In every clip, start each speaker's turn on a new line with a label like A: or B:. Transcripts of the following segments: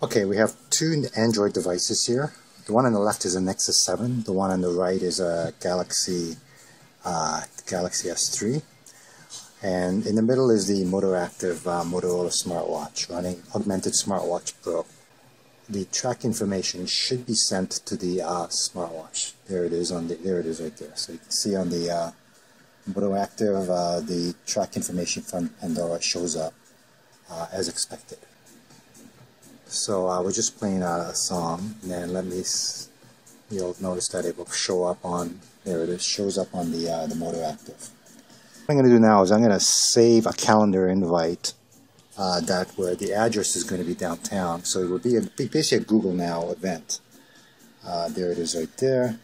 A: Okay, we have two Android devices here. The one on the left is a Nexus 7. The one on the right is a Galaxy uh, Galaxy S3. And in the middle is the MotoACTV uh, Motorola smartwatch running Augmented Smartwatch Pro. The track information should be sent to the uh, smartwatch. There it is on the there it is right there. So you can see on the uh, MotoACTV uh, the track information from Pandora shows up uh, as expected. So I we're just playing a song, and then let me, you'll notice that it will show up on, there it is, shows up on the, uh, the MotoACTV. What I'm going to do now is I'm going to save a calendar invite uh, that where the address is going to be downtown. So it will be, a, basically a Google Now event. Uh, there it is right there.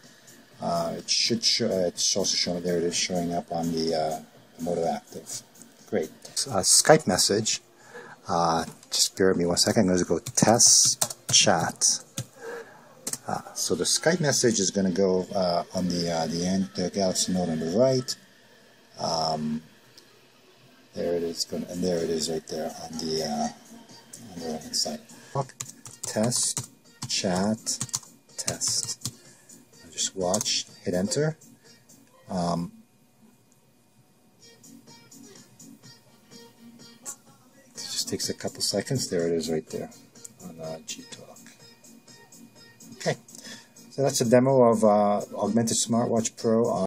A: Uh, it should show, it's also showing, there it is showing up on the, uh, the MotoACTV. Great. A Skype message. Uh, just bear with me one second. I'm going to go test chat. Uh, so the Skype message is going to go uh, on the uh, the end the Galaxy Note on the right. Um, there it is, going and there it is right there on the uh, on the right hand side. Test chat test. just watch. Hit enter. Um, just takes a couple seconds. There it is right there on uh, Gtalk. Okay, so that's a demo of uh, Augmented Smartwatch Pro.